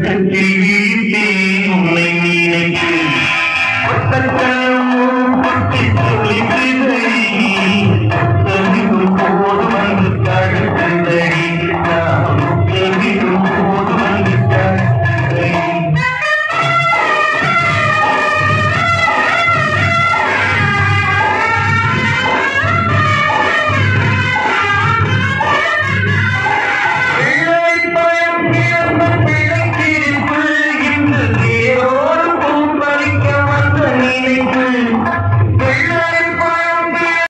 கண்கள்